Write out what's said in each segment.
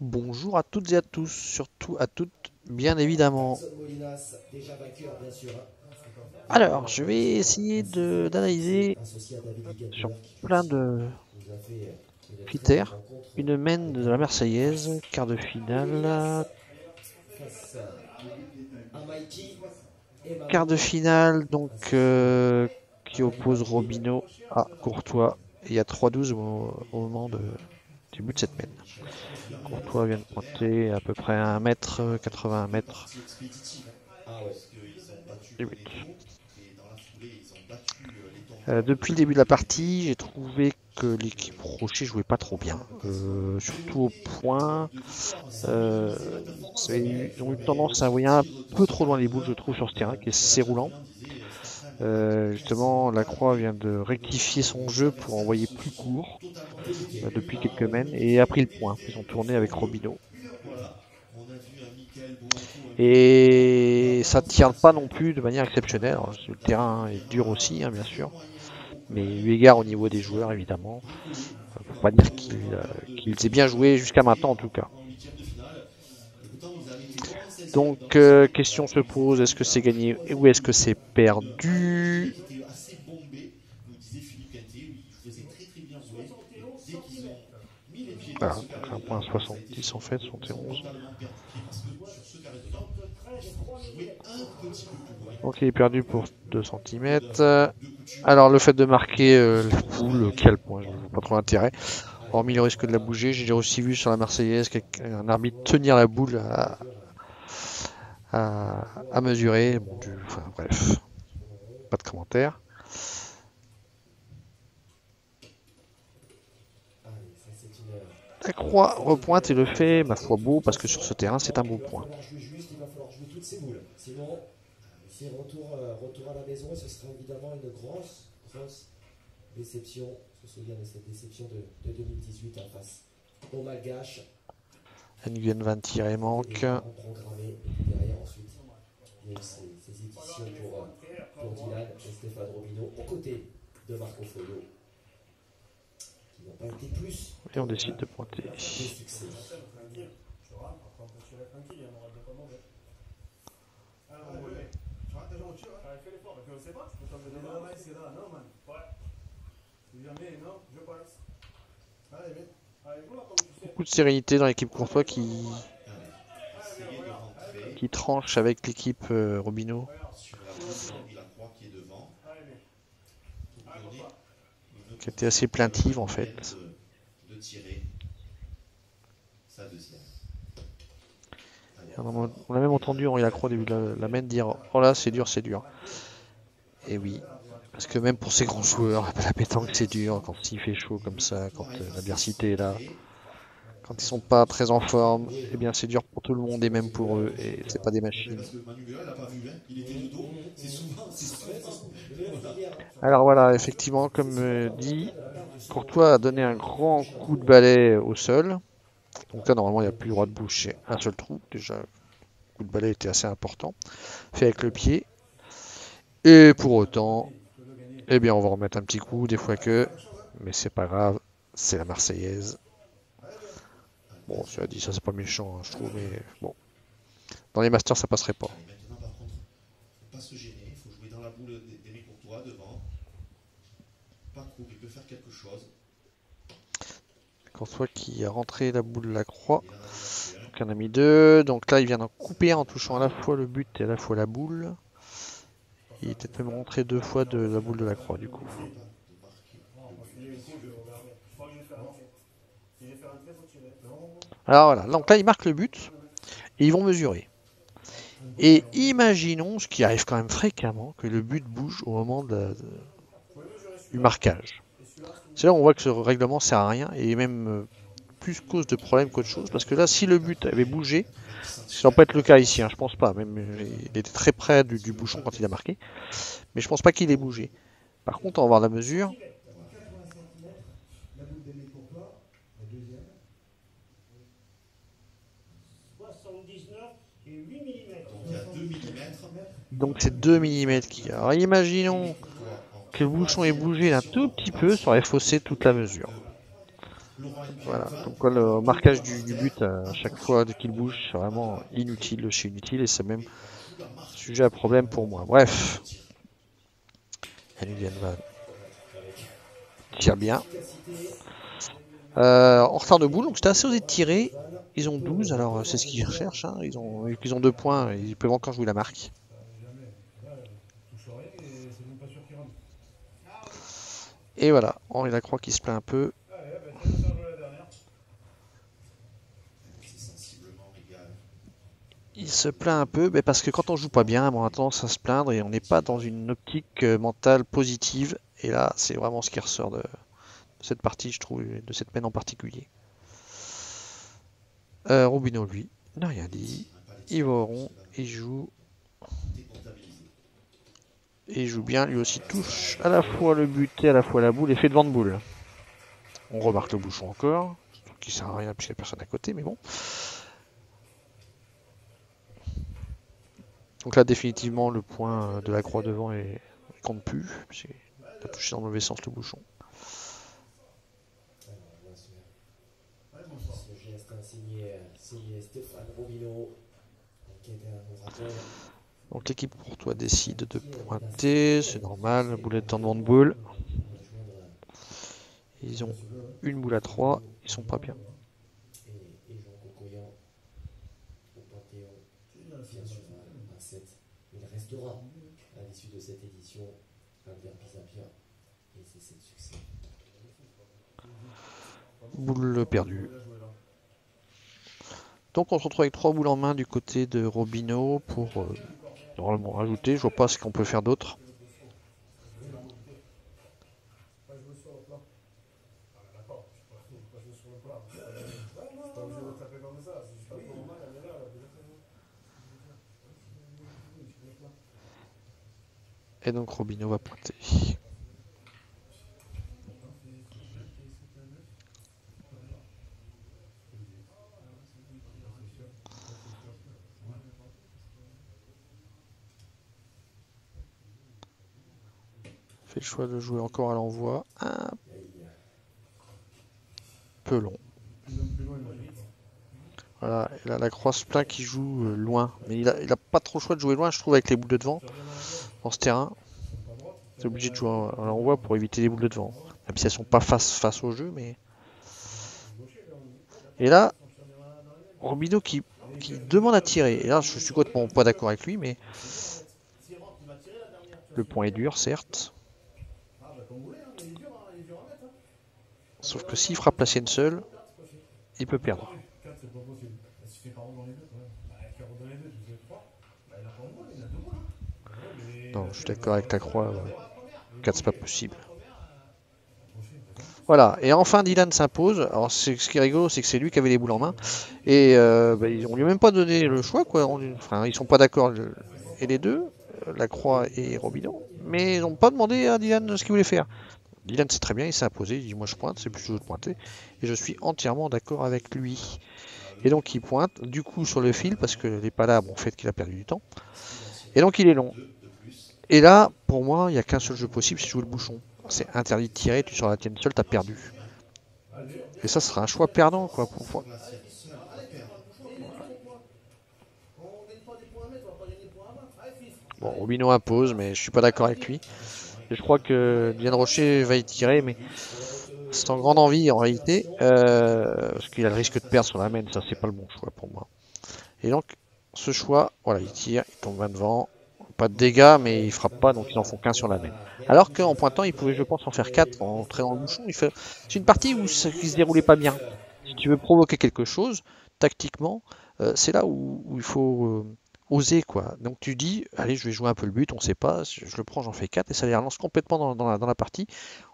Bonjour à toutes et à tous, surtout à toutes, bien évidemment. Alors, je vais essayer d'analyser sur plein de critères une mène de la Marseillaise, quart de finale. Quart de finale, donc, euh, qui oppose Robino à Courtois. Il y a 3-12 au, au moment de, du de cette mène. Courtois vient de pointer à peu près à 1 mètre, 81 mètres. du but. Euh, depuis le début de la partie, j'ai trouvé que l'équipe Rocher jouait pas trop bien. Euh, surtout au point. Euh, ils ont eu tendance à envoyer un peu trop loin les boules, je trouve, sur ce terrain, qui est assez roulant. Euh, justement, la Croix vient de rectifier son jeu pour envoyer plus court euh, depuis quelques mènes et a pris le point. Ils ont tourné avec Robino. Et ça ne tient pas non plus de manière exceptionnelle. Alors, le terrain est dur aussi, hein, bien sûr. Mais eu égard au niveau des joueurs, évidemment, on peut pas dire euh, qu'ils aient bien joué jusqu'à maintenant, en tout cas. Donc, euh, question se pose est-ce que c'est gagné ou est-ce que c'est perdu Voilà, donc un point 70 en fait, 71. Donc il est perdu pour 2 cm. Alors le fait de marquer euh, la poule, quel point, je vois pas trop l'intérêt. Hormis le risque de la bouger, j'ai aussi vu sur la Marseillaise un arbitre tenir la boule à, à mesurer. Bon, du- enfin, bref, pas de commentaire. La croix repointe et le fait, ma foi, beau, parce que sur ce terrain, c'est un beau point. juste, il va falloir jouer toutes ses boules. Sinon, c'est retour, euh, retour à la maison ce sera évidemment une grosse, grosse déception. On se souvient de cette déception de, de 2018 en face au Malgache. Nguyen Van tirer manque. évidemment programmé. Et puis derrière, ensuite, il y a eu ces, ces éditions pour, euh, pour Dylan et Stéphane Robino aux côtés de Marco Foyo qui n'ont pas été plus Et on décide de pointer. de succès. Beaucoup de sérénité dans l'équipe Courtois qui, qui tranche avec l'équipe euh, Robino. Qui était assez plaintive en fait. On a- on a même entendu Henri Lacroix au début de la, la main dire Oh là, c'est dur, c'est dur. Et oui, parce que même pour ces grands joueurs, la pétanque c'est dur quand il fait chaud comme ça, quand euh, l'adversité est là. Quand ils sont pas très en forme, eh bien c'est dur pour tout le monde et même pour eux. Et c'est pas des machines. Alors voilà, effectivement, comme euh, dit, Courtois a donné un grand coup de balai au sol. Donc là, normalement, il n'y a plus le droit de boucher un seul trou. Déjà, le coup de balai était assez important. Fait avec le pied. Et pour autant, eh bien, on va remettre un petit coup, des fois que. Mais c'est pas grave, c'est la Marseillaise. Bon, cela dit, ça c'est pas méchant, hein, je trouve, mais bon. Dans les Masters, ça passerait pas. Maintenant, par contre, faut pas se gêner, il faut jouer dans la boule d'Éric Courtois devant. Pas court, il peut faire quelque chose. Courtois qui a rentré la boule de la croix. Donc il en a mis deux. Donc là, il vient d'en couper un en touchant à la fois le but et à la fois la boule. Il est peut-être même rentré deux fois de la boule de la croix, du coup. Alors voilà, donc là, il marque le but et ils vont mesurer. Et imaginons, ce qui arrive quand même fréquemment, que le but bouge au moment du marquage. C'est là où on voit que ce règlement sert à rien et même euh, plus cause de problème qu'autre chose. Parce que là, si le but avait bougé, ça va pas être le cas ici, hein, je pense pas. Même il était très près du, bouchon quand il a marqué, mais je pense pas qu'il ait bougé. Par contre, on va voir la mesure. Donc il y a 2 mm. Donc c'est 2 mm qui. Alors imaginons que le bouchon ait bougé d'un tout petit peu, ça aurait faussé toute la mesure. Voilà. Donc quoi, le marquage du, but à chaque fois qu'il bouge, c'est vraiment inutile de chez inutile et c'est même sujet à problème pour moi. Bref. Alien va tire bien. Euh, en retard de boule, donc c'était assez osé de tirer. Ils ont 12, alors euh, c'est ce qu'ils recherchent. hein. Ils ont qu'ils ont deux points, ils peuvent encore jouer la marque. Et voilà, Henri Lacroix qui se plaint un peu. Il se plaint un peu mais parce que quand on joue pas bien, on a tendance à se plaindre et on n'est pas dans une optique euh, mentale positive. Et là, c'est vraiment ce qui ressort de, cette partie, je trouve, de cette peine en particulier. Euh, Robino, lui, n'a rien dit. Il va au rond, il joue. Et il joue bien, lui aussi touche à la fois le but et à la fois la boule et fait devant de boule. On remarque le bouchon encore, qui sert à rien puisqu'il n'y a personne à côté, mais bon. Donc là, définitivement, le point de la croix devant est... il compte plus. puisqu'il a touché dans le mauvais sens le bouchon. Un. Donc l'équipe pour toi décide de pointer, c'est normal, boulette en devant de boule. Ils ont une boule à 3, ils sont pas bien. et, et Jean Cocoyan au Panthéon, bien sûr à, à 7. Il restera à l'issue de cette édition Albert Pisapia et c'est 7 succès. Boule perdue. Donc on se retrouve avec trois boules en main du côté de Robino pour euh, normalement. Je vois pas ce qu'on peut faire d'autre. Et donc Robino va pointer. Fait le choix de jouer encore à l'envoi. Un peu long. Voilà, et là la croix se plaint qui joue euh, loin. Mais il a, pas trop le choix de jouer loin, je trouve, avec les boules de devant dans ce terrain. C'est obligé de jouer à l'envoi pour éviter les boules de devant. Même si elles sont pas face face au jeu, mais. Et là, Robino qui, qui demande à tirer. Et là, je suis complètement pas d'accord avec lui, mais. Le point est dur, certes. Sauf que s'il frappe la sienne seule, il peut perdre. Non, je suis d'accord avec ta croix. 4, c'est pas possible. Voilà, et enfin Dylan s'impose. Alors ce qui est rigolo, c'est que c'est lui qui avait les boules en main. Et euh, bah, lui même pas donné le choix, quoi. Enfin, ils sont pas d'accord, et les deux, euh, la croix et Robino. Mais ils n'ont pas demandé à Dylan ce qu'il voulait faire. Dylan c'est très bien, il s'est imposé, il dit moi je pointe, c'est plus de pointer. Et je suis entièrement d'accord avec lui. Et donc il pointe, du coup sur le fil, parce que les palabres ont fait qu'il a perdu du temps. Et donc il est long. Et là, pour moi, il n'y a qu'un seul jeu possible, c'est jouer le bouchon. C'est interdit de tirer, tu sors la tienne seule, t'as perdu. Et ça sera un choix perdant, quoi. Pour, pour- Bon, Robino impose, mais je suis pas d'accord avec lui. Je crois que Diane Rocher va y tirer, mais c'est en grande envie en réalité, euh, parce qu'il a le risque de perdre sur la main, ça c'est pas le bon choix pour moi. Et donc, ce choix, voilà, il tire, il tombe 20 devant, pas de dégâts, mais il frappe pas, donc ils en font qu'un sur la main. Alors qu'en pointant, il pouvait, je pense, en faire 4 en entrant le bouchon. Fait... C'est une partie où ça qui se déroulait pas bien. Si tu veux provoquer quelque chose, tactiquement, euh, c'est là où, où il faut euh, oser, quoi. Donc tu dis, allez, je vais jouer un peu le but, on sait pas, je, le prends, j'en fais 4, et ça les relance complètement dans, la, partie,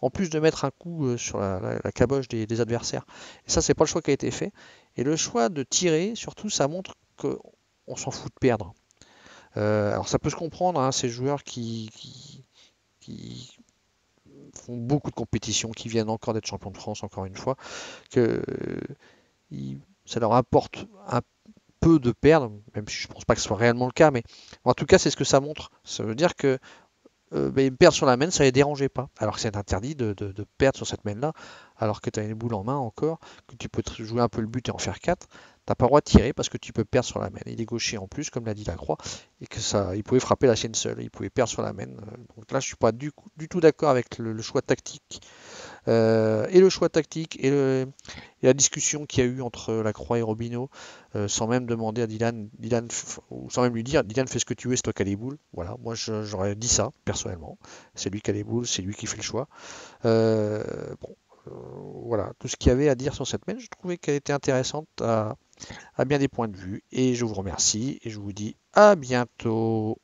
en plus de mettre un coup euh, sur la, la- caboche des, adversaires. Et ça, c'est pas le choix qui a été fait. Et le choix de tirer, surtout, ça montre qu'on s'en fout de perdre. Euh, alors ça peut se comprendre, hein, ces joueurs qui, font beaucoup de compétitions, qui viennent encore d'être champions de France, encore une fois, que euh, ça leur apporte un peu de perdre, même si je pense pas que ce soit réellement le cas, mais en tout cas c'est ce que ça montre. Ça veut dire que euh, ben, perdre sur la main, ça les dérangeait pas. Alors que c'est interdit de, de, perdre sur cette main-là, alors que tu as une boule en main encore, que tu peux jouer un peu le but et en faire 4. T'as pas le droit de tirer parce que tu peux perdre sur la main. Il est gaucher en plus, comme l'a dit la croix, et que ça, il pouvait frapper la chaîne seule, il pouvait perdre sur la main. Donc là, je suis pas du, tout d'accord avec le, choix tactique. Euh, et le choix tactique et, la discussion qu'il y a eu entre la croix et Robino, euh, sans même demander à Dylan, Dylan, sans même lui dire, Dylan fais ce que tu veux, c'est toi qui as les boules. Voilà, moi j'aurais dit ça personnellement. C'est lui qui a les boules, c'est lui qui fait le choix. Euh, bon, voilà, tout ce qu'il y avait à dire sur cette main, je trouvais qu'elle était intéressante à bien des points de vue. Et je vous remercie et je vous dis à bientôt.